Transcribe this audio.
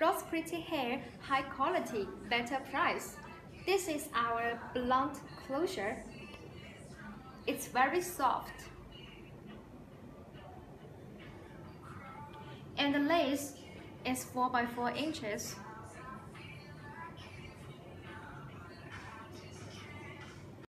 Rose Pretty Hair, high quality, better price. This is our blonde closure. It's very soft. And the lace is 4 by 4 inches.